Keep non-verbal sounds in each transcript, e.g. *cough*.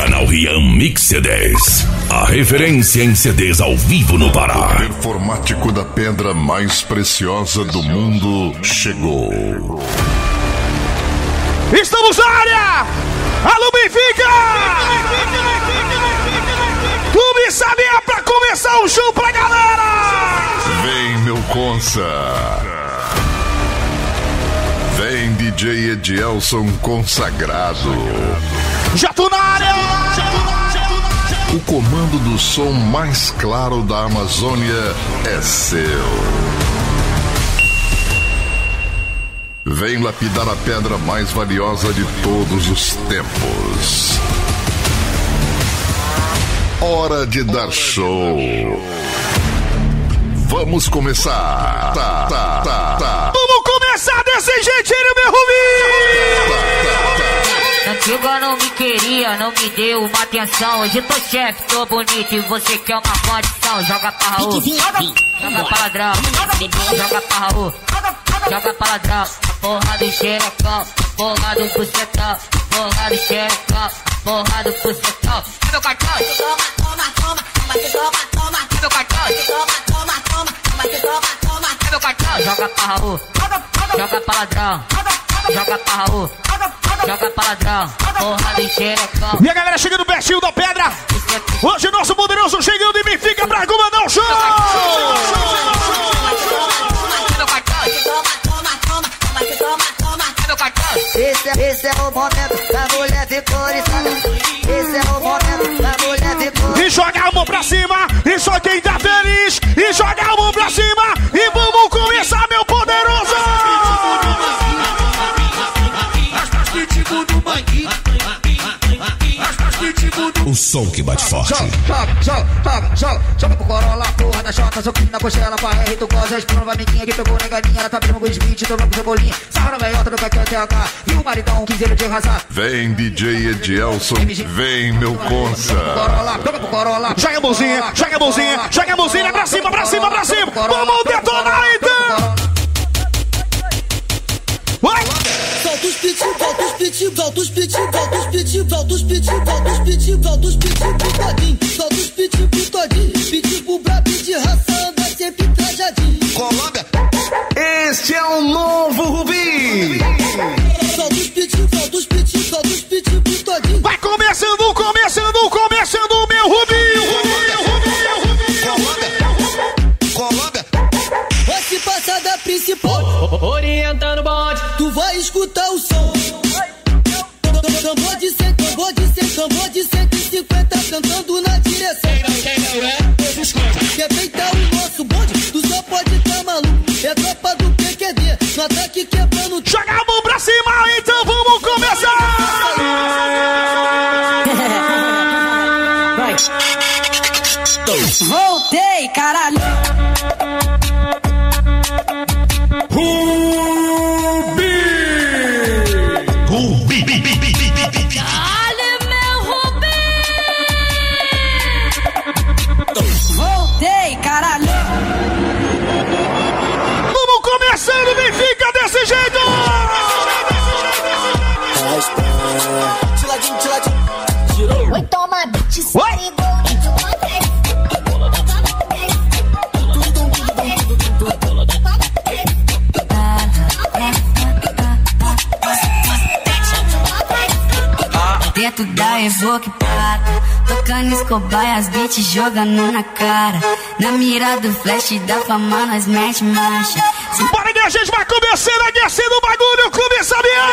Canal Rian Mix CDs. A referência em CDs ao vivo no Pará. O performático da pedra mais preciosa do mundo chegou. Estamos na área! Alô, Benfica! Clube Sabia pra começar o show pra galera! Vem, meu consa! Vem DJ Edielson consagrado. Já tô na área! O comando do som mais claro da Amazônia é seu. Vem lapidar a pedra mais valiosa de todos os tempos. Hora de dar show. Vamos começar. Tá, tá, tá, tá. Vamos começar desse jeitinho, meu Rubinho! Antiga não me queria, não me deu uma atenção. Hoje tô chefe, tô bonito e você quer uma condição. Joga pra Raul, joga pra ladrão, joga pra Raul, joga pra ladrão. Porra do xerecão, porra do bucetão, porra do xerecão, porra do bucetão. É meu cartão, toma, toma, toma, toma, toma, toma. É meu cartão, toma, toma, toma, toma, toma, toma. É meu cartão, joga pra Raul, joga pra ladrão, joga pra Raul. Joga pra ladrão, porra do xerecão. E a galera chegando pertinho da pedra. Hoje nosso poderoso chegando e fica pra comandar o show! Esse é, esse é o momento da mulher vicorizada. Som que bate forte. Joga, joga, joga, joga, joga pro Corolla, porra da Jota, soquinho na coxela, pra R, tu goza, responde pra amiguinha que pegou neganinha, ela tá mesmo com o Smith, tomando com cebolinha, sarra na meiota do Cacau TH, e o maridão, quinzeiro de razão. Vem DJ Edielson, vem meu consa. Corolla, joga pro Corolla. Joga a mãozinha, joga a mãozinha, joga a mãozinha pra cima, pra cima, pra cima! Vamos detonar então! Vai! Volta os piti, volta os piti, volta os piti, volta os piti, volta os piti, volta os piti, volta os piti pro todinho, volta os piti pro todinho, pro brabo de raça, anda sempre trajadinho. Colômbia. Este é o novo Rubi. Volta os piti, volta os piti, volta os todinho. Vai começando, começando, começando o meu Rubinho! Rubinho, Rubinho, Rubinho! Colômbia. Vai se passar da principal. Orientando vai escutar o som. Tambor de 100, tambor de 100, tambor de 150 cantando na direção. Quer peitar o nosso bonde? Tu só pode tá maluco. É tropa do PQD, no ataque quebrando. Joga a mão pra cima, então vamos começar! *laughs* Vai. Voltei, caralho. E as beats jogando na cara Na mira do flash da fama nós mete marcha Se Bora a gente vai começando a descer do bagulho, o Clube Sabiá!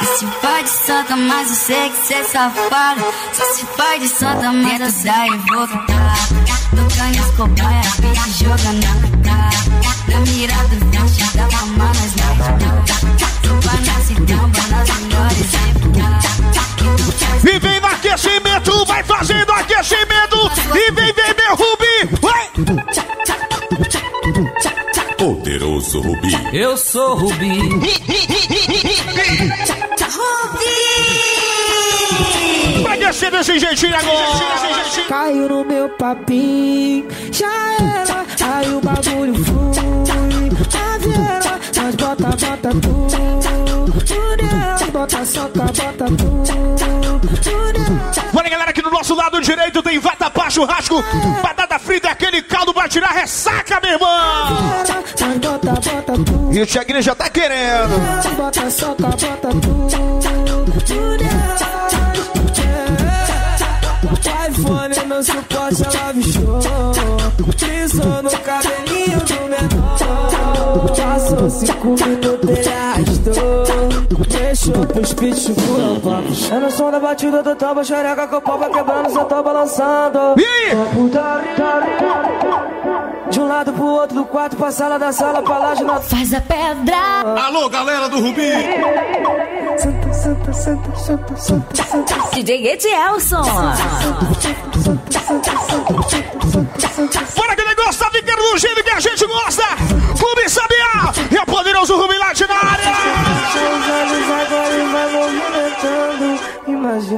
Cê se faz de santa, mas eu sei que cê é safado Cê se faz de santa, mas dentro da Evoque Prata Tocando Escobar e as beats jogando na cara Na mira do flash da fama nós mete marcha Tropa na cidade, nas melhores épocas E vem no aquecimento, vai fazendo aquecimento! E vem, vem, meu Rubi! Vai! Poderoso Rubi. Eu sou Rubi. Vai descer desse jeitinho agora! Caiu no meu papinho, já era, aí o bagulho flui. A Mas bota, bota tudo. Bota soca, bota tudo. Olha, galera, aqui do nosso lado direito tem vatapá, churrasco, batata frita, aquele caldo pra tirar ressaca, meu irmão. E o Tiaguinho já tá querendo. Bota soca, bota tudo. IPhone não suporta lave show. Pisou cinco minutos, ele arrastou. Deixou pros pitbull vamos. É no som da batida do toba, xereca com o pau vai quebrando, só tô balançando. E aí? De um lado pro outro do quarto, pra sala da sala, pra lá de novo. Faz a pedra. Alô, galera do Rubi. Santa, santa, santa, santa, santa, santa. DJ Edielson. Fora que negócio tá ficando do jeito que a gente gosta. Clube Sabiá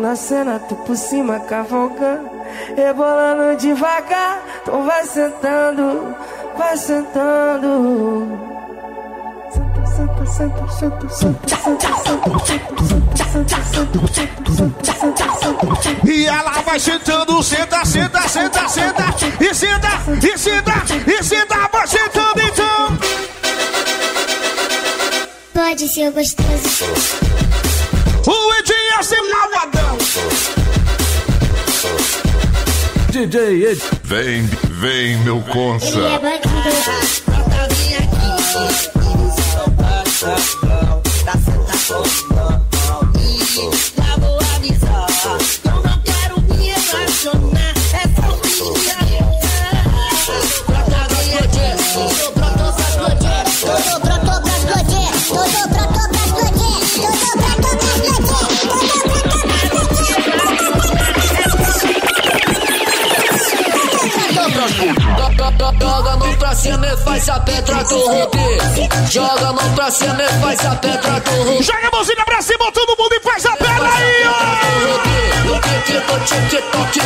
na cena, tu por cima cavalgando, rebolando devagar. Então vai sentando, vai sentando. Senta, senta, senta, senta, senta, senta, senta, senta, E ela vai sentando, senta, senta, senta, senta, e senta, e senta, e senta, vai sentando então. Pode ser gostoso. O Edinho é malvadão. DJ Ed. Vem, vem, meu consa. Ele é bandido. Joga mão pra cima e faz a pedra do. Joga a mãozinha pra cima, todo mundo e faz a pedra aí, ó.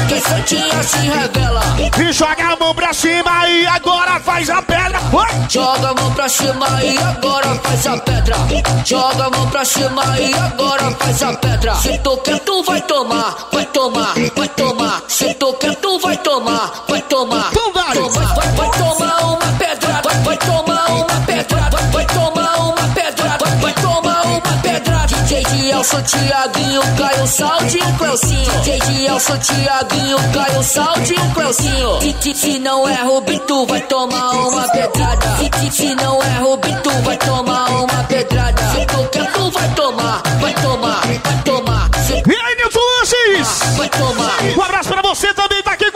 Quem sente assim revela. E joga a mão pra cima e agora faz a pedra. Joga a mão pra cima e agora faz a pedra. Joga a mão pra cima e agora faz a pedra. Se tu quer, tu vai tomar, vai tomar, vai tomar. Se tu quer, tu vai tomar, vai tomar. DJ de Elson, Thiaguinho, Caio, Saldinho, Cleucinho. DJ de Elson, Thiaguinho, Caio, Saldinho, Cleucinho. Se, se, se não é Rubi, tu vai tomar uma pedrada. Se, se não é Rubi, tu vai tomar uma pedrada. Se tu quer, tu vai tomar, vai tomar, vai tomar. Se E aí, Nilton Lanches. vai tomar. Um abraço pra você também, tá aqui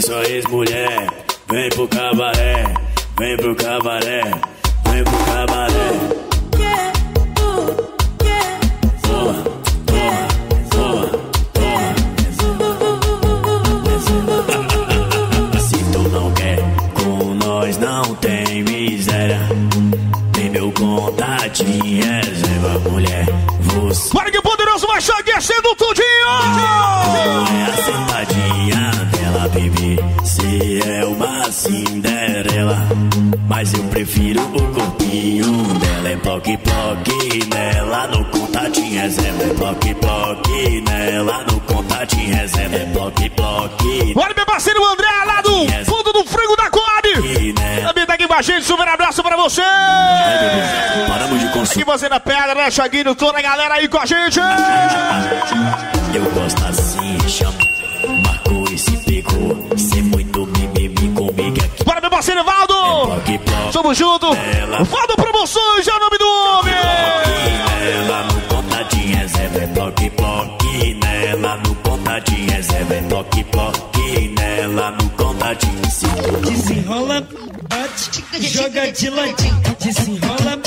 sua ex-mulher? Vem pro cabaré, vem pro cabaré, vem pro cabaré. Prefiro o corpinho dela. É ploque, ploque nela, no contatinho. É ploque, ploque nela, no contatinho reserva. É ploque, ploque. Olha meu parceiro André lá do fundo do frango da Coab. nela. Também tá aqui com a gente, super abraço pra você. Paramos de Aqui consumir. você na pedra, né, Chaguinho? Toda a galera aí com a gente. Eu gosto assim, chama. Tamo junto. Valdo Promoções é o nome do homem. nela no contatinho reserva é toque bloque nela no contatinho reserva é toque bloque nela no contatinho se Desenrola, bate, joga de ladinho. Desenrola,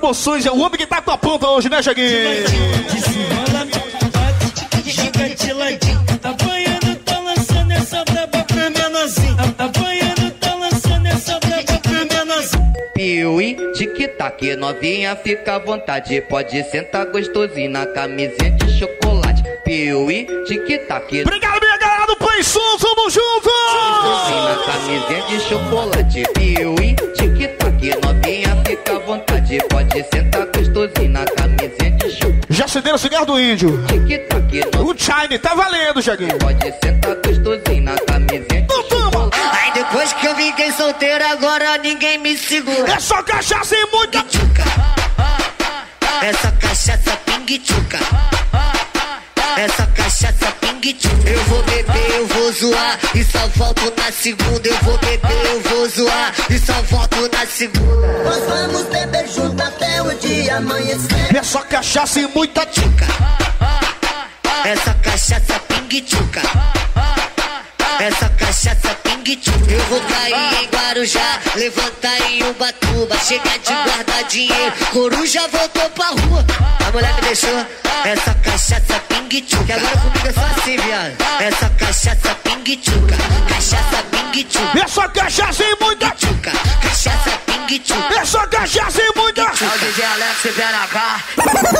Promoções, é o homem que tá com a ponta hoje, né, Cheguinho? Ladinho, apanhando, tá lançando essa braba pra menorzinho. Apanhando, tá lançando essa braba pra menorzinho. Piuí, tic-tac, novinha, fica à vontade. Pode sentar gostosinho na camisinha de chocolate. Piuí, tic-tac. Obrigado, minha sentar gostosinho na camisinha de chocolate. Já acenderam o cigarro do índio. O Chine tá valendo, Cheguinho. Pode sentar gostosinho na camisinha de chocolate. Aí depois que eu fiquei solteiro, agora ninguém me segura. É só cachaça e muita. Essa cachaça pingue-tchuca. Essa cachaça Eu vou beber, eu vou zoar. E só volto na segunda. Eu vou beber, eu vou zoar. E só volto na segunda. Nós vamos beber junto até o dia amanhecer. É só cachaça e muita tchuca. Essa cachaça pingue-tchuca. Essa cachaça pingue-tchuca. Eu vou cair em Guarujá, levantar em Ubatuba, chegar de guardar dinheiro. Coruja voltou pra rua. A mulher me deixou. Essa cachaça pingue-tchuca. Agora comigo é só assim, viado. Essa cachaça pingue-tchuca. Cachaça pingue-tchuca. É só cachaça e muita tchuca. Cachaça pingue-tchuca. É só cachaça e muita É o DJ Alex BNH. Baila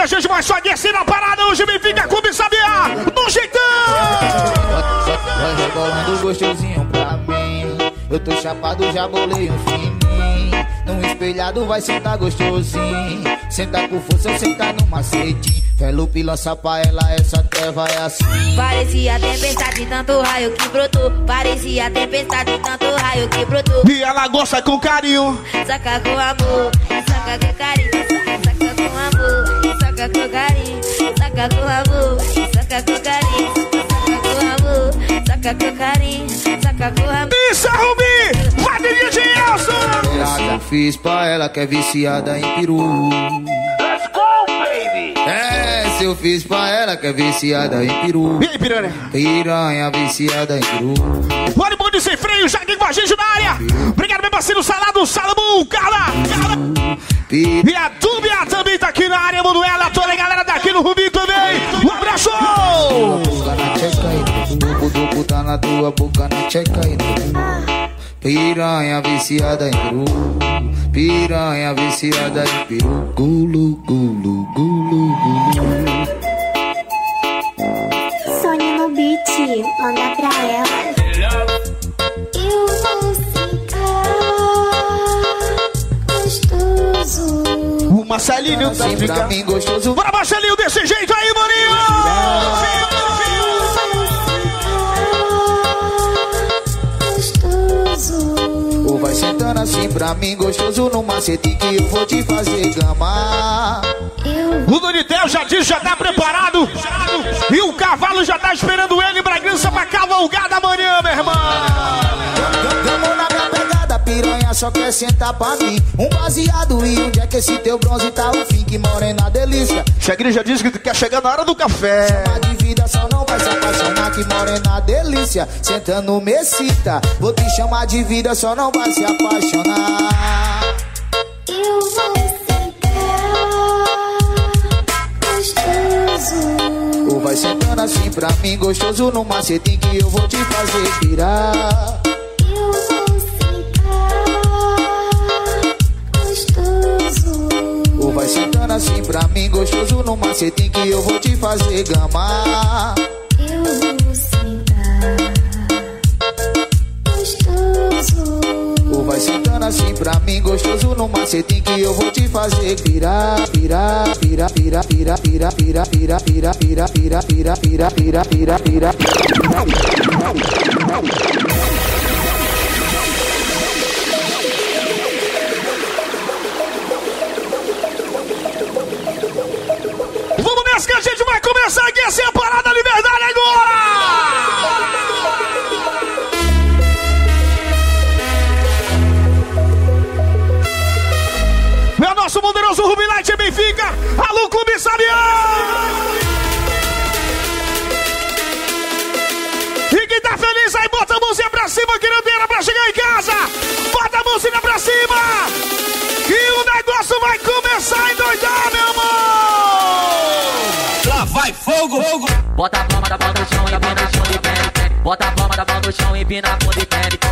a gente vai só descer na parada. Hoje me fica com o Sabia. No jeitão. Vai rebolando gostosinho pra mim. Eu tô chapado, já bolei um fininho. No espelhado vai sentar gostosinho. Senta com força, senta no macetinho. Felupe lança pra ela, essa treva é assim. Parecia tempestade, tanto raio que brotou. Parecia tempestade, tanto raio que brotou. E ela gosta com carinho. Saca com amor, saca com carinho. Saca com amor, saca com carinho. Saca com amor, saca com carinho. Saca com amor, saca com carinho. Saca com amor. Isso, Rubi! Quadrilha de Elson! Eu fiz pra ela que é viciada em peru. Let's go, baby! É, se eu fiz pra ela que é viciada em peru. E aí, piranha? Piranha viciada em peru. Bora, bonde sem freio, já com a gente na área. Obrigado, meu parceiro Salado, Salomão, Carla, Carla. E a Dúbia também tá aqui na área, Manuela. Toda a galera daqui no Rubinho também. Um abraço! Boca na aí, tá na tua boca na tcheca aí. Piranha viciada em peru. Piranha viciada em peru. Gulu, gulu, gostoso. O Marcelinho tá pra mim gostoso. Bora, Marcelinho, desse jeito aí, Maninho! Gostoso. Vai sentando assim pra mim gostoso no macete que eu vou te fazer gamar. O Donitel já disse, já tá preparado. E o cavalo já tá esperando ele Bragança pra cavalgar da manhã, meu irmão. Piranha só quer sentar pra mim. Um baseado e onde é que esse teu bronze tá o fim que morena delícia. Chegrinho já disse que quer chegar na hora do café. Chama de vida só não vai se apaixonar que morena delícia. Sentando mesita, vou te chamar de vida só não vai se apaixonar. Eu vou ficar gostoso. Ou vai sentando assim pra mim gostoso no macete que eu vou te fazer virar. Eu vou assim pra mim gostoso no macete que eu vou te fazer gamar. Eu vou sentar gostoso. Ou vai sentando assim pra mim gostoso no macete que eu vou te fazer virar, virar, virar, virar, virar, virar, virar, virar, virar, virar, virar, virar, virar, virar, virar, virar. Vamos vai começar aqui a separada a liberdade agora! É o nosso poderoso Rubinite Benfica, Alô Clube Sabiá! E quem tá feliz aí, bota a mãozinha pra cima, querandeira, pra chegar em casa! Bota a mãozinha pra cima! No chão empina a bunda e pede.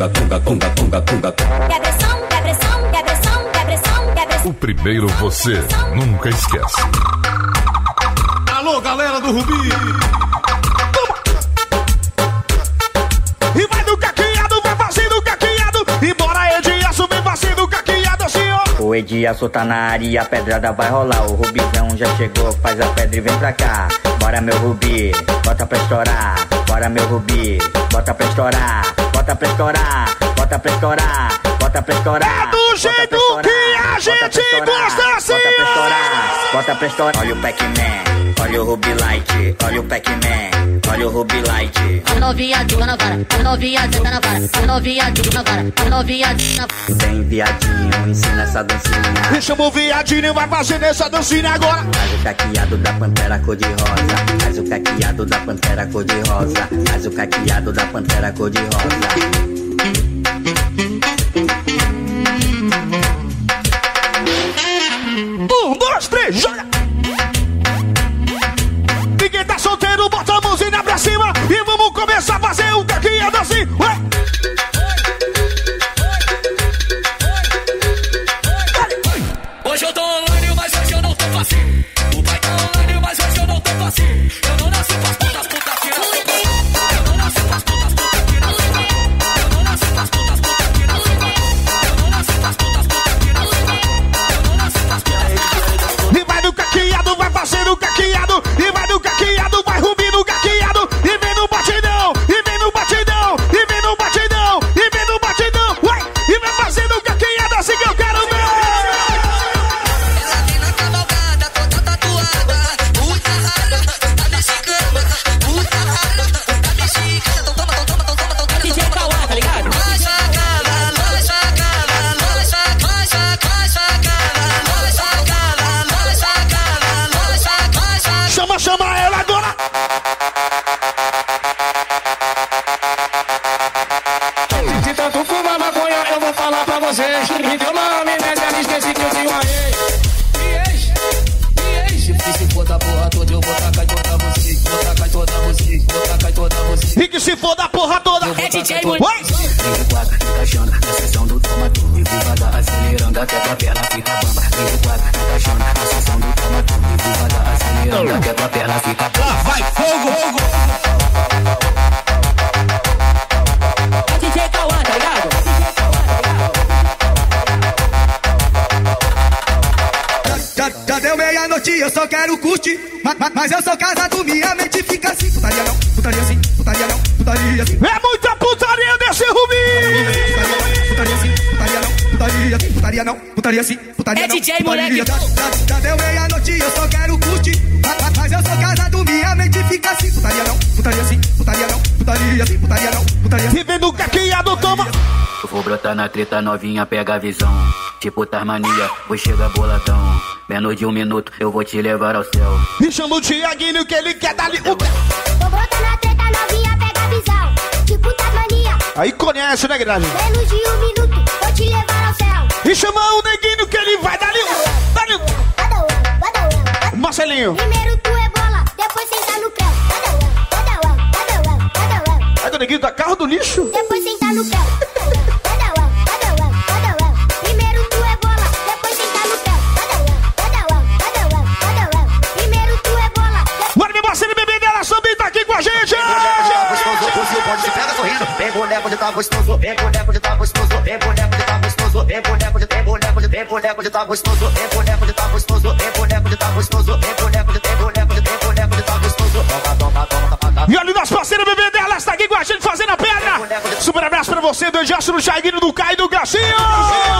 Depressão, depressão, depressão, depressão, depressão. O primeiro você nunca esquece. Alô, galera do Rubi. E vai no caqueado, vai fazendo caqueado. E bora, Ediaço, vem fazendo caqueado, senhor. O Ediaço tá na área, a pedrada vai rolar. O Rubizão já chegou, faz a pedra e vem pra cá. Bora meu Rubi, bota pra estourar. Bora meu Rubi, bota pra estourar. Bota pra estourar, bota pra estourar. Bota pra estourar. É do jeito que a gente gosta, assim, Bota pra estourar, bota pra estourar. Olha o Pac-Man, olha o Ruby Light. Olha o Pac-Man, olha o Ruby Light. A novinha joga na vara, a novinha senta na vara, a novinha joga na vara, a novinha na Vem viadinho, ensina essa dancinha. E chama o viadinho, vai fazendo essa dancinha agora. Faz o caqueado da pantera cor de rosa. Faz o caqueado da pantera cor de rosa. Faz o caqueado da pantera cor de rosa. Um, dois, três, joga! Começar a E que se for da porra toda. É DJ Oi! 24 encaixando na sessão do e acelerando até fica bamba. 24 encaixando na sessão do toma tudo e viva acelerando até fica bamba. Lá vai fogo, fogo. É DJ Cauã, tá ligado? Já, já deu meia-noite, eu só quero curtir. Ma- ma- Mas, eu sou Brotar na treta novinha, pega a visão. Tipo Tasmania, vou chegar boladão. Menos de um minuto, eu vou te levar ao céu. E chama o Tiaguinho que ele quer dar-lhe o... Vou brotar na treta novinha, pega a visão. Tipo Tasmania, Aí conhece, né, Grade? menos de um minuto, vou te levar ao céu. E chama o neguinho que ele vai dar-lhe o... Dar-lhe o... Marcelinho. Primeiro tu é bola, depois senta no pé. Aí o neguinho da carro do lixo. Depois senta no pé. Boneco de tá gostoso, vem boneco de tá gostoso, vem boneco de tá gostoso, vem boneco de vem boneco de vem boneco de tá gostoso, vem boneco de tá gostoso, vem boneco de tá gostoso, vem boneco de vem boneco de vem boneco de tá gostoso. Toma, toma, toma, toma, toma. E olha o nosso parceiro bebê dela, está aqui com a gente fazendo a pedra. Super abraço pra você, do Edilson, do Jaiguinho, do Caio e do Garcinho.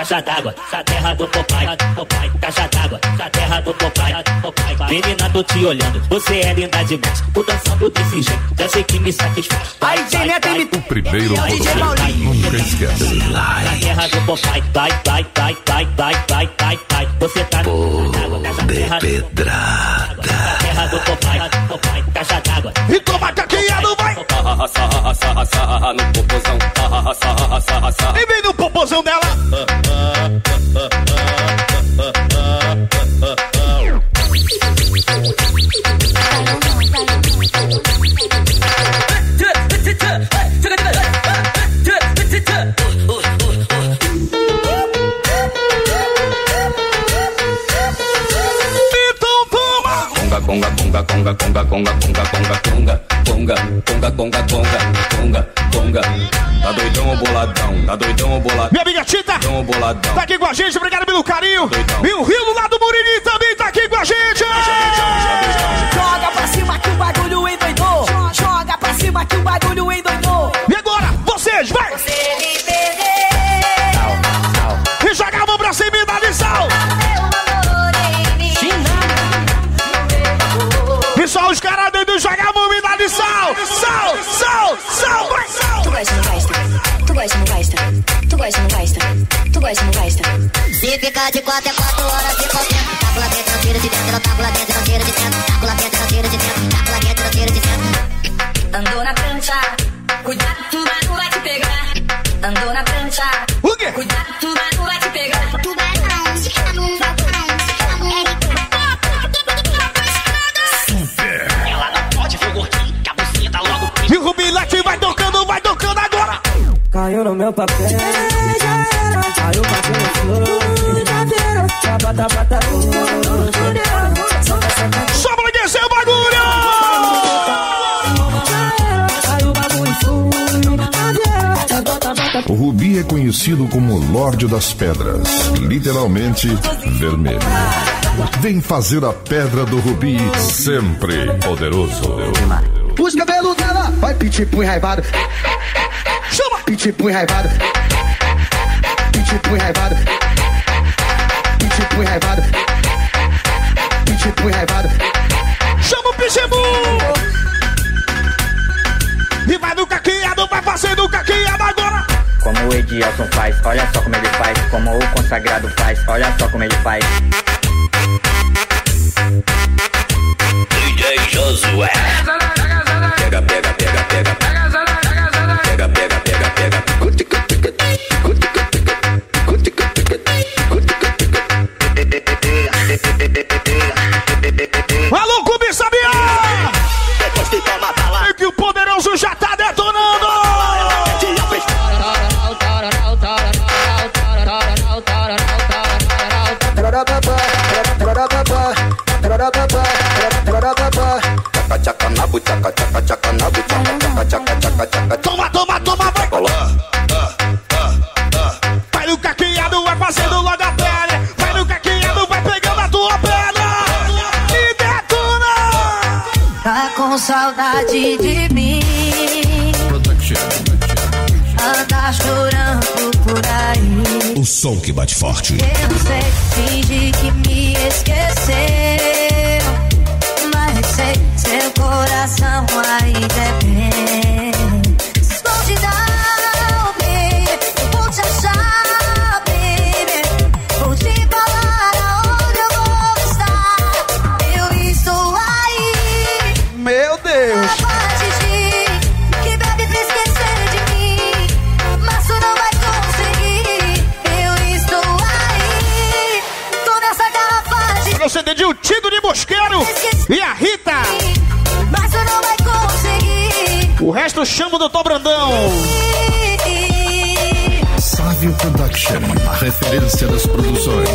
Caixa d'água, essa terra do papai, papai. Caixa d'água, essa terra do papai, papai. Menina, tô te olhando, você é linda demais. Tô dançando desse jeito, já sei que me satisfaz. Vai, vai, vai. O primeiro você nunca esquece. Na terra do papai, vai, vai, vai, vai, vai, vai, vai, vai. Você tá d'água, caixa terra do papai, papai. Caixa d'água. E toma caqueado, vai. Sarra, sarra, sarra, sarra no popozão. Sarra, sarra, sarra, sarra. E vem no popozão dela. Conga, conga, conga, conga, conga, conga, conga, conga, conga, conga, conga, conga, conga. Tá doidão ou boladão? Tá doidão ou boladão? Minha amiga Tita. Doidão ou boladão? Tá aqui com a gente, obrigado pelo carinho. Doidão. E o Rio do lado do Muriri também tá aqui com a gente. Joga pra cima que o bagulho endoidou. Joga pra cima que o bagulho Gosta, não gosta? Se ficar de quatro é quatro horas de contento. Tá lá dentro, tira de dentro. Tá lá dentro, não tira de dentro. Tá lá dentro, não tira de dentro. Tá lá dentro, não tira de dentro. Andou na prancha. Cuidado, tubarão vai te pegar. Andou na prancha. O quê? Cuidado, tubarão vai te pegar. Tubarão, se ela não vai Ela não pode ver o gordinho, que a bucinha tá logo E o Rubi Lete vai tocando, vai tocando agora. Caiu no meu papel. Já bota, bota tudo. Só pra descer o bagulho. O O Rubi é conhecido como Lorde das Pedras, literalmente vermelho. Vem fazer a pedra do Rubi sempre poderoso. Os cabelos dela vai pitbull enraivado. Chama. Pitbull enraivado. Pitbull enraivado. Pitbull enraivado. Pitbull enraivado. Chama o Pitbull. E vai no caqueado, vai fazendo caqueado agora. Como o Edilson faz, olha só como ele faz. Como o consagrado faz, olha só como ele faz. DJ Josué. Pega, pega, pega, pega. Pega, saudade de mim. Anda chorando por aí. O som que bate forte. Eu sei, finge que me esqueceu. E a Rita. Mas tu não vai conseguir. O resto chama o Doutor Brandão. Sávio Production, a referência das produções.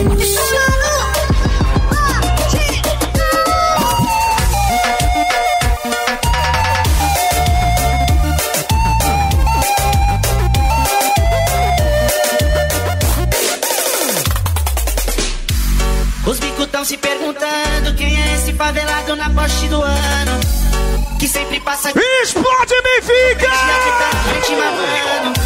Favelado na poste do ano. Que sempre passa. Explode Benfica! Gente mamando.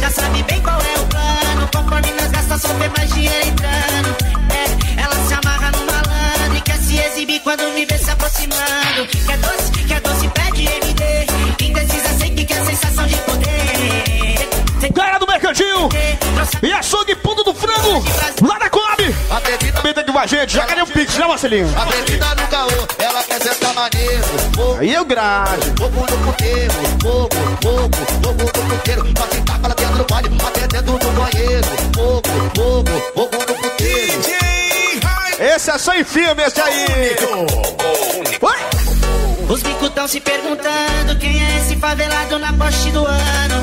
Já sabe bem qual é o plano. Conforme nós gasta, só vê mais dinheiro entrando. É, ela se amarra no malandro e quer se exibir quando me vê se aproximando. Quer doce, quer doce, pede MD. Indecisa, sei que quer sensação de poder. Galera do Mercantil e açougue Pundo com a gente, já cadê o Pix, né Marcelinho? A bebida no caô, ela quer sentar maneiro. Aí eu grade. fogo no puteiro. Fogo, fogo, fogo no puteiro. Pra sentar pra dentro do baile, até dentro do banheiro. Fogo, fogo, fogo no puteiro. Esse é só em filme, esse aí. Oi? Os bicos tão se perguntando quem é esse favelado na poste do ano.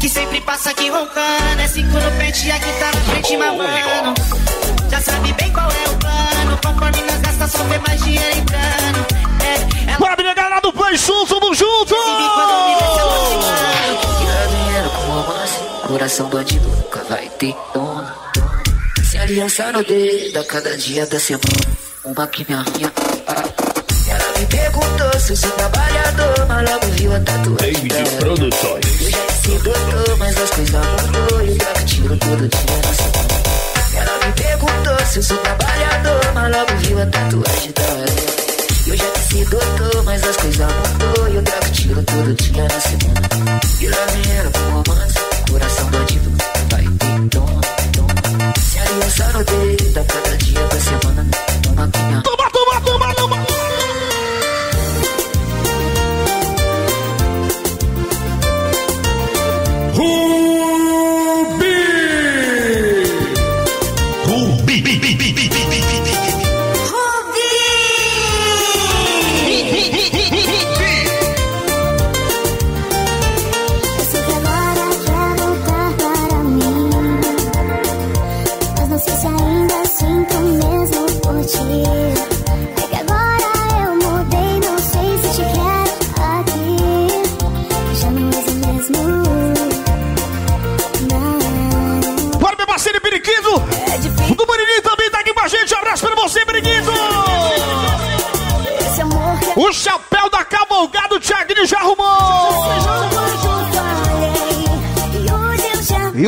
Que sempre passa aqui roncando. É cinco no pente e aqui tá na frente mamando. Já sabe bem qual é o plano. Conforme nós gasta, só vê mais dinheiro entrando. É, ela Bora, minha galera do Play Sul, tamo junto! Tirar dinheiro com romance, coração bandido nunca vai ter dono. Se aliança no dedo a cada dia da semana, uma que me arranha. Ela me perguntou se eu sou trabalhador, mas logo viu a tatuagem dela. Produções. Eu já disse doutor, mas as coisas mudou e o tiro todo dia na semana. Ela me perguntou se eu sou trabalhador, mas logo viu a tatuagem dela. Eu já disse doutor, mas as coisas mudou e eu trago tiro todo dia na semana. E lá vem ela com romance, coração bandido, vai ter dono, dono. Se aliança no dedo a cada dia da semana, pinha. Toma, toma,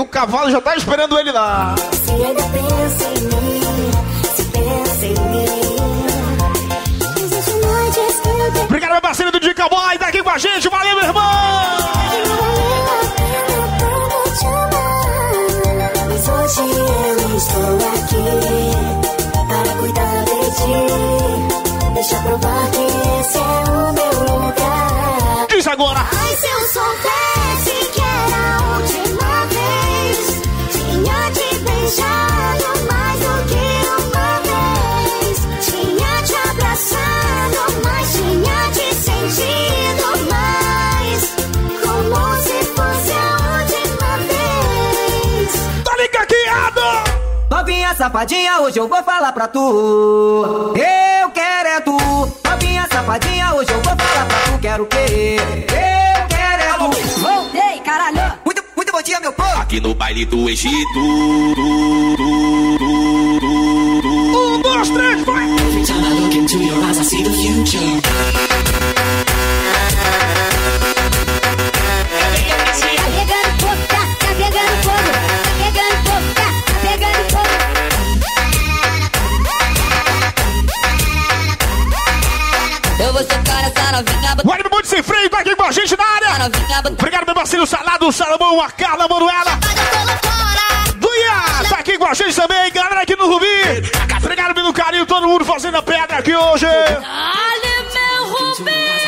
o cavalo já tá esperando ele lá. Se ainda pensa em mim, se pensa em mim. Existe noites que eu tenho Obrigado, meu parceiro do Dica Boy, tá aqui com a gente. Valeu, meu irmão! Mas hoje eu estou aqui para cuidar de ti. Deixa provar que esse é o meu lugar. Diz agora! Ai, se eu soubesse safadinha, hoje eu vou falar pra tu. Eu quero é tu. Novinha safadinha, hoje eu vou falar pra tu. Quero o quê? Eu meu povo. Aqui no baile do Egito. Um, dois, três, vai! Every time I look into your eyes, I see the future. Tá tá, tá. Tá tá, tá novinha, O Muito Sem Freio tá aqui com a gente na área. Obrigado, meu parceiro Salado, Salomão, a Carla, Manuela. Duia, tá aqui com a gente também, galera aqui no Rubi. Obrigado pelo carinho, todo mundo fazendo a pedra aqui hoje. Dale, meu Rubi.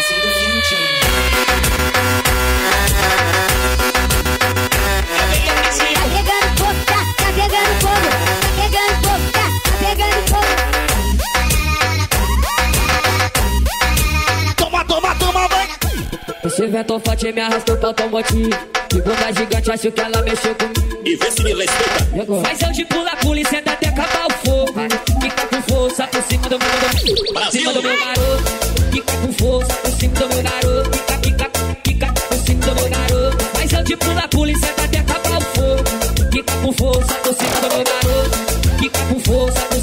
Esse vento forte me arrastou pro automotivo. De bunda gigante, acho que ela mexeu comigo. E vê se me respeita. Mas eu de pula, pula e senta até acabar o fogo. Fica com força por cima do meu garoto. Por cima do meu garoto. Fica com força por cima do meu garoto. Fica, fica, fica por cima do meu garoto. Mas eu de pula, pula e senta até acabar o fogo. Fica com força por cima do meu garoto. Fica com força por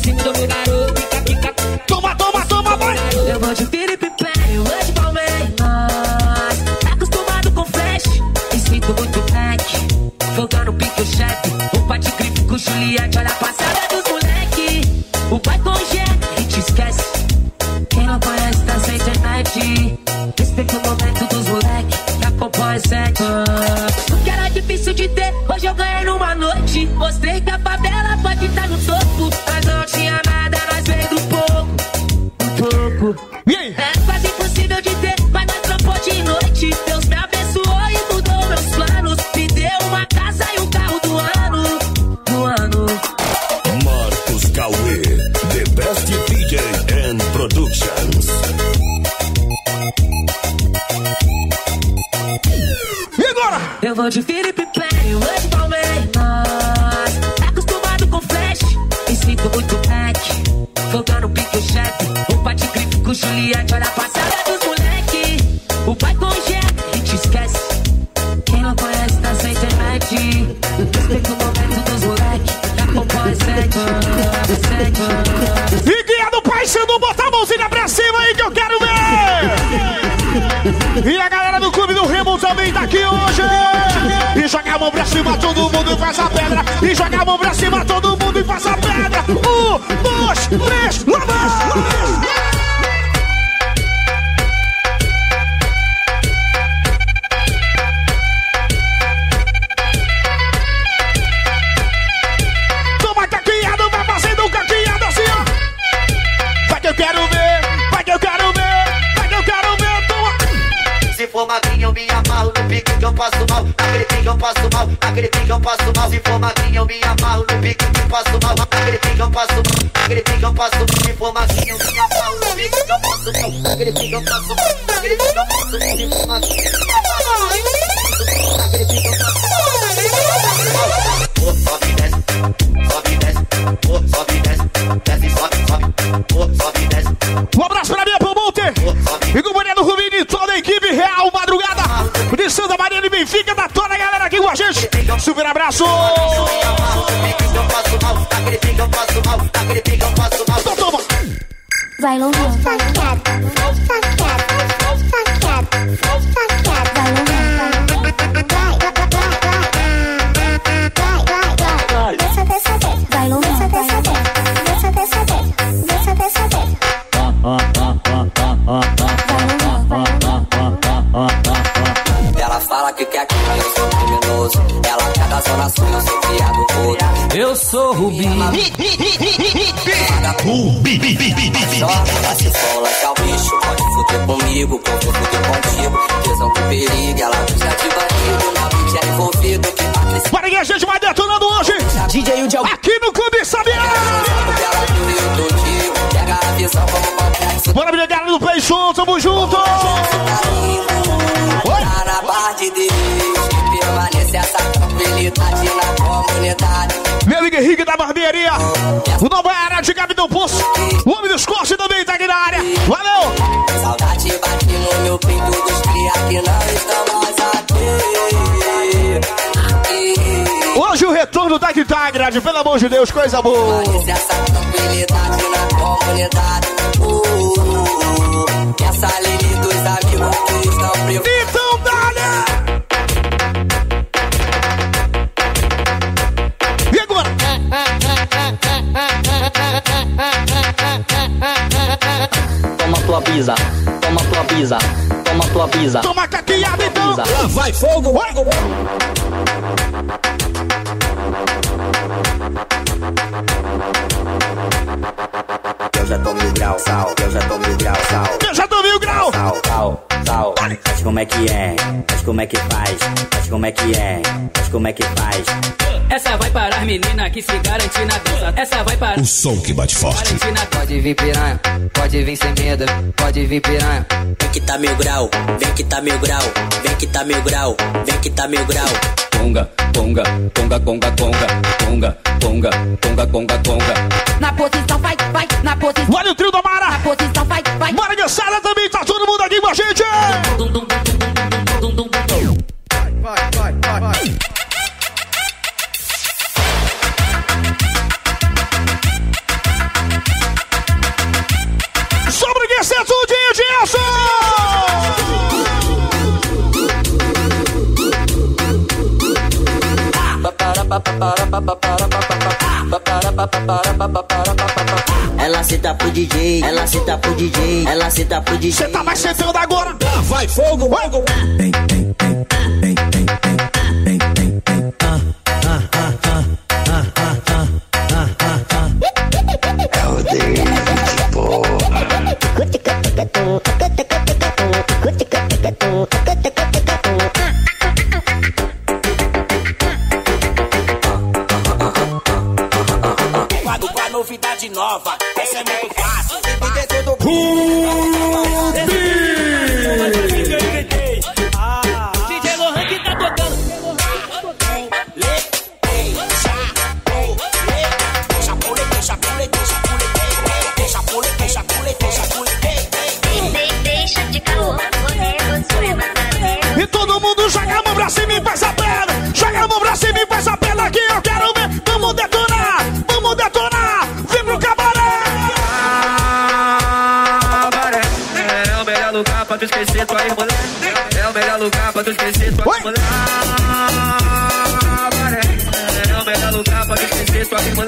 E a galera do Clube do Remo também tá aqui hoje! E joga a mão pra cima, todo mundo e faz a pedra! E joga a mão pra cima, todo mundo e faz a pedra! Um, dois, três, passo, gripe que eu passo, de formaquinho, minha pau, gripe que é é passo, gripe que eu de. Só ela se for lançar o bicho, pode fuder comigo, eu fuder contigo. Tesão com perigo, ela gosta de bandido. Na beat é envolvido, que. Para que a gente vai detonando hoje! DJ o Aqui no Clube qualquer Bora, minha galera do Play Show, tamo junto! Tá na barra de Deus, que permanece essa tranquilidade na comunidade. Meu amigo Henrique da Barbearia, o Poço, o Homem dos Cortes também tá aqui na área. Valeu! Saudade bate no meu peito dos cria que não estão mais aqui. Hoje o retorno tá aqui, tá, grade, pelo amor de Deus, coisa boa! Permanece essa tranquilidade na comunidade. Uh. Pisa, toma tua pisa, toma tua pisa. Toma caqueada então! Lá vai fogo! Eu já tô mil grau, sal, eu já tô mil grau, sal. Eu já tô mil grau! Sal, como é que é? Mas como é que faz, faz como é que é, faz como é que faz. Essa vai para as meninas que se garantem na dança. Essa vai para O som que bate forte. Pode vir piranha, pode vir sem medo, pode vir piranha. Vem que tá mil grau, vem que tá mil grau, vem que tá mil grau, vem que tá mil grau. Conga, conga, conga, conga, conga, conga, conga, conga, conga, conga. Na posição, vai, vai, na posição. Olha o trio da Mara. Na posição, vai, vai. Mara Gassara também, DJ, ela cita pro DJ, ela cita pro DJ. Você tá mais sentando agora. Vai fogo, fogo. É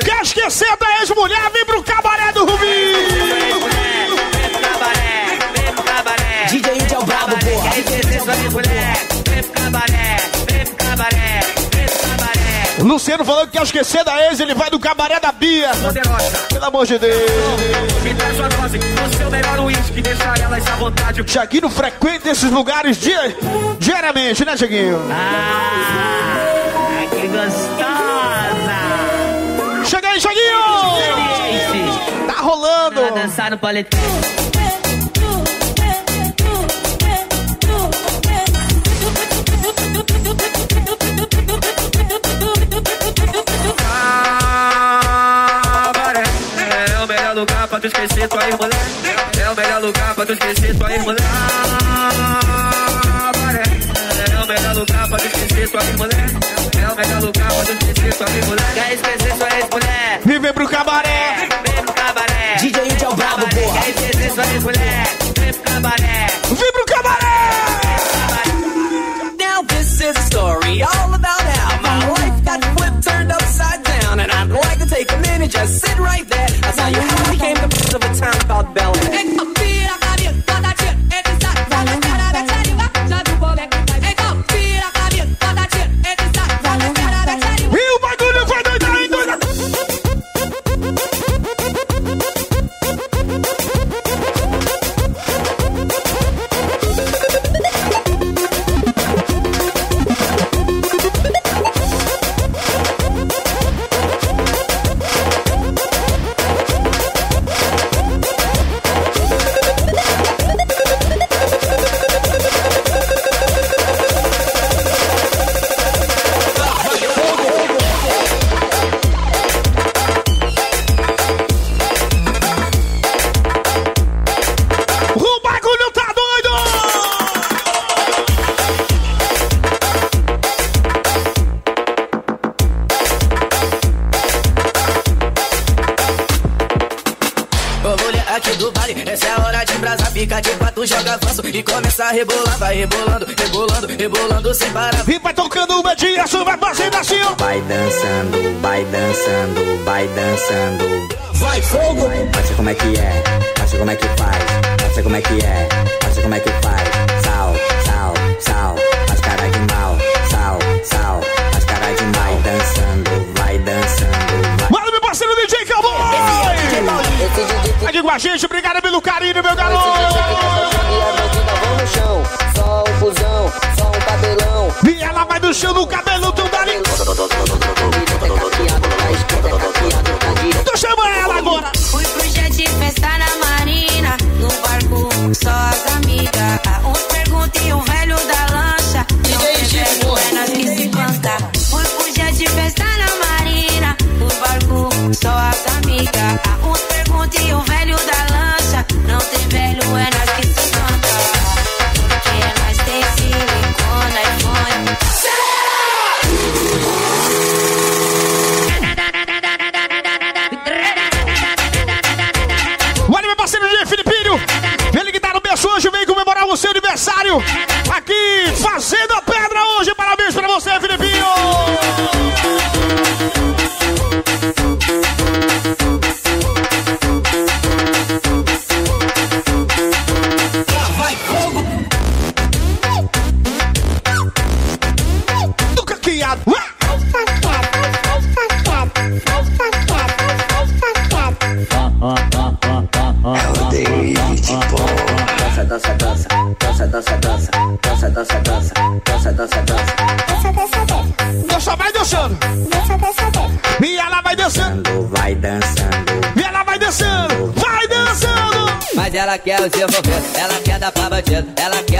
Quer esquecer da ex-mulher? Vem pro cabaré do Rubinho. DJ Índio é o brabo, porra. Quer esquecer sua mulher? Vem pro cabaré, vem pro cabaré, vem pro cabaré. Luciano falando que quer esquecer da ex, ele vai do cabaré da Bia. Pelo amor de Deus. Me dá sua dose, o seu melhor uísque Deixa elas à vontade Tiaguinho frequenta esses lugares dia, diariamente, né, Tiaguinho? Ah, que gostosa! Aí, Tiaguinho! Tá rolando! Dançar no paletão. Cabaré É o melhor lugar pra tu esquecer tua mulher É o melhor lugar pra tu esquecer tua mulher Cabaré É o melhor lugar pra tu esquecer tua mulher É o melhor lugar pra tu esquecer tua mulher Quer esquecer sua ex-mulher? Vem pro cabaré! Vem pro cabaré. DJ Índio é o brabo, porra. Quer esquecer sua ex-mulher? Vem pro cabaré. Vem pro cabaré! Now this is a story all about how my life got flipped, turned upside down, and I'd like to take a minute, just sit right there. I'll tell you how I became the boss of a town called Bel você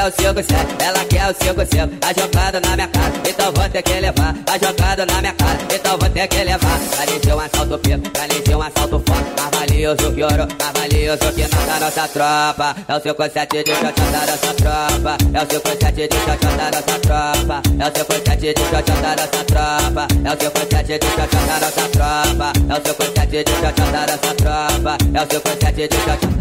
o 57, ela quer o 55, tá jogando na minha cara, então vou ter que levar, tá jogando na minha cara, então vou ter que levar. Planejei um assalto pico, planejei um assalto forte, mais valioso que ouro, mais valioso que nós da nossa tropa. É o 57 de xoxó da nossa tropa, é o 57 de xoxó da nossa tropa, é o 57 de xoxó da nossa tropa, é o 57 de xoxó da nossa tropa, é o 57 de xoxó da nossa tropa, é o 57 de xoxó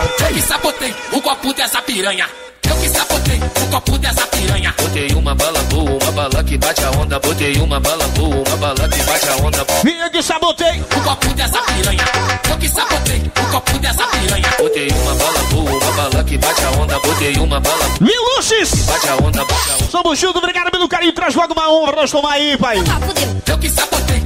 Eu que sabotei o copo dessa piranha. Eu que sabotei o copo dessa piranha. Botei uma bala boa, uma bala que bate a onda. Botei uma bala boa, uma bala que bate a onda. Vinha que sabotei o copo dessa piranha. Eu que sabotei o copo dessa piranha. Botei uma bala boa, uma bala que bate a onda. Botei uma bala Mil luxes. que bate a onda, bate a onda. Somos juntos, obrigado pelo carinho. Traz logo uma honra nós tomar aí, pai. Eu que sabotei.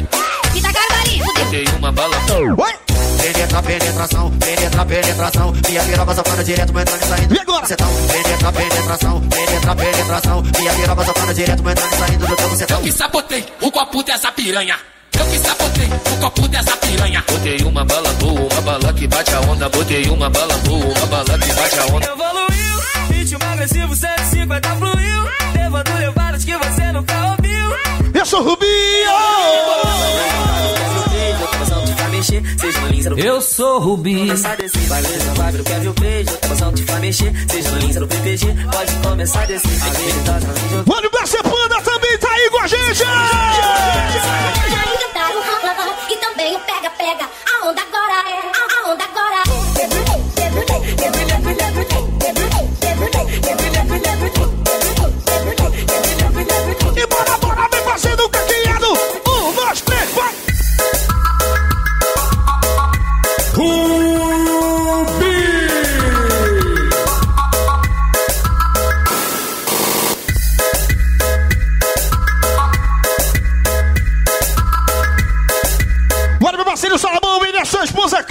Me dá gargarinho. Botei uma bala Oi. Penetra, penetração, penetra, penetração. Minha piroca safada direto, entrando e saindo. E agora? Cetão, penetra, penetração, penetra, penetração. Minha piroca safada direto, entrando e saindo do teu Eu cetão. que sabotei o copo dessa piranha. Eu que sabotei o copo dessa piranha. Botei uma bala boa, uma bala que bate a onda. Botei uma bala boa, uma bala que bate a onda. Evoluiu, ritmo agressivo 150 fluiu. Levando levadas que você nunca ouviu. Eu sou Rubinho mexer, seja uma linda no Eu sou Rubi. Começar vai ver o que é meu beijo. Te faz mexer, seja uma linda no PPG. Pode começar a descer, a vida Mano, Barça é Panda também tá aí com a gente! Esposa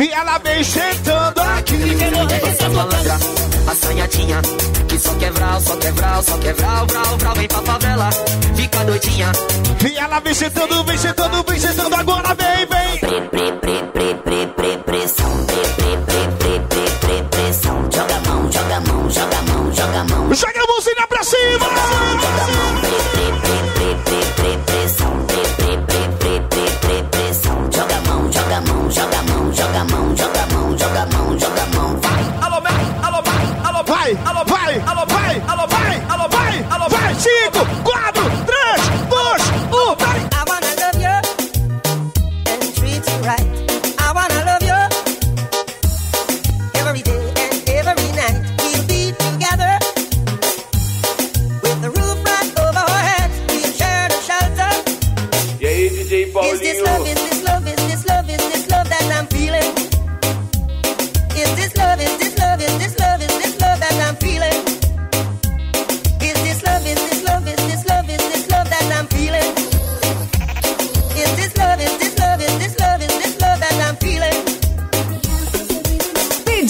E ela vem sentando aqui. Essa malandra, assanhadinha. Que só quebral, só quebral, só quebral, brau, brau. Vem pra favela, fica doidinha. E ela vem sentando, vem sentando, vem sentando. Agora vem, vem.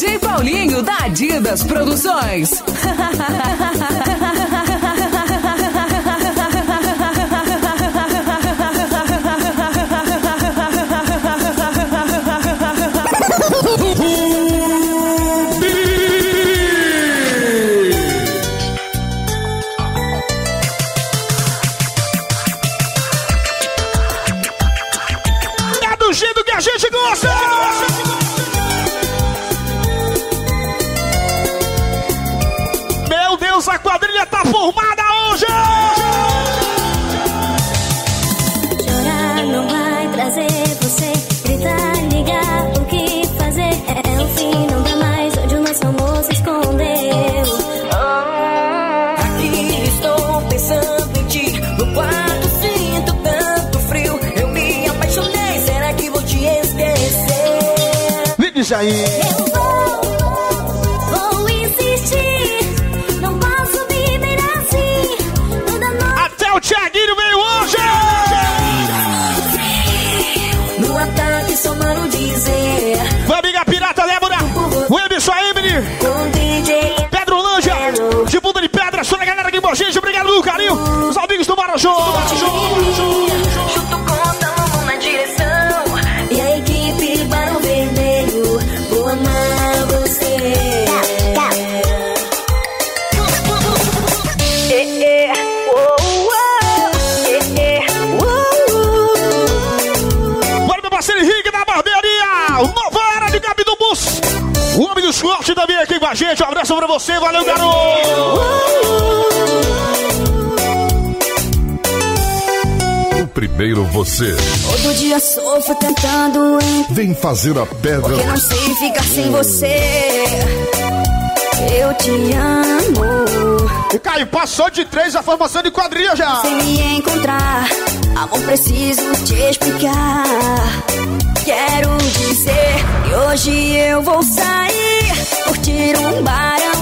DJ Paulinho da Adidas Produções. *laughs* Júlio Scott também aqui com a gente. Um abraço pra você, valeu, garoto! O primeiro você. Todo dia sofro tentando hein? Vem fazer a pedra. Porque não sei ficar sem você. Eu te amo. E Caio passou de três a formação de quadrilha já. Sem me encontrar, amor, preciso te explicar. Quero dizer que hoje eu vou sair sentir um barão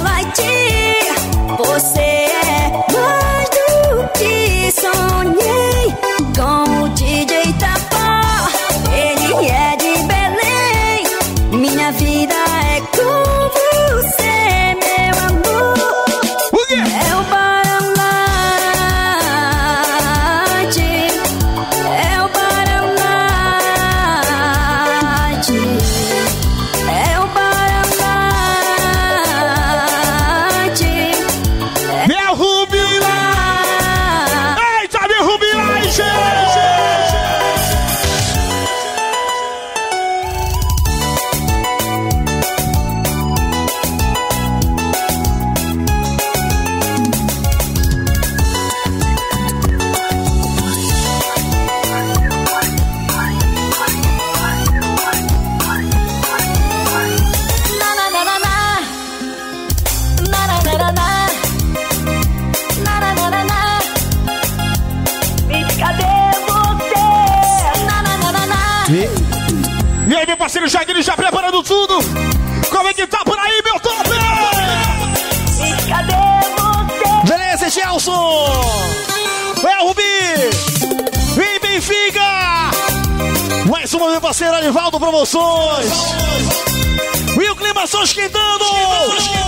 Você é mais do que sonhei. E aí, meu parceiro Jaguinho já preparando tudo. Como é que tá por aí, meu top? Cadê você? Beleza, Gelson? É o Rubi! E Benfica! Mais uma, meu parceiro Anivaldo Promoções! E o clima só esquentando! É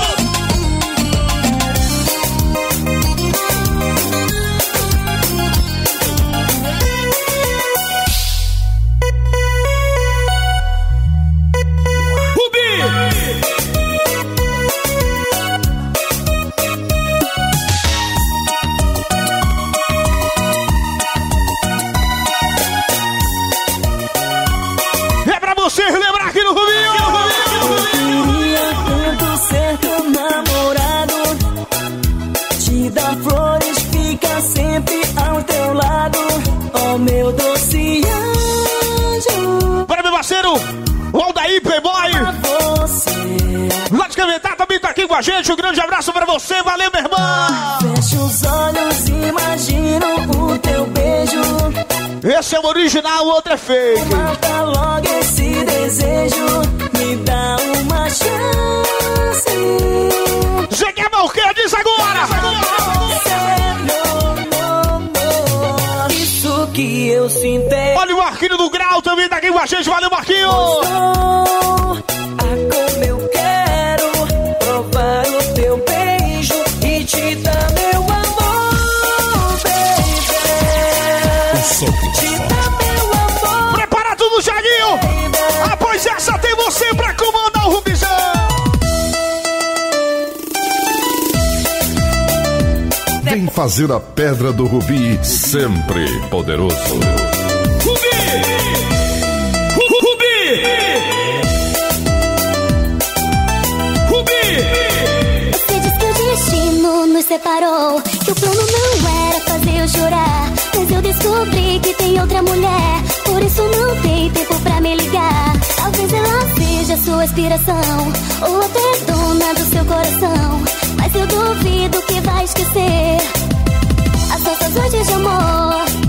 a gente. Um grande abraço pra você, valeu, meu irmão! Fecha os olhos, imagino o teu beijo Esse é o original, o outro é fake. Mata logo esse desejo Me dá uma chance Você quer mal o quê? Diz agora! Isso que eu sinto é Olha o Marquinho do Grau também tá aqui com a gente. Valeu, Marquinho! Fazer a pedra do Rubi sempre poderoso. Você diz que o destino nos separou. Que o plano não era fazer eu chorar. Mas eu descobri que tem outra mulher. Por isso não tem tempo pra me ligar. Talvez ela seja sua inspiração. Ou até dona do seu coração. Mas eu duvido que vai esquecer. 再见，消磨。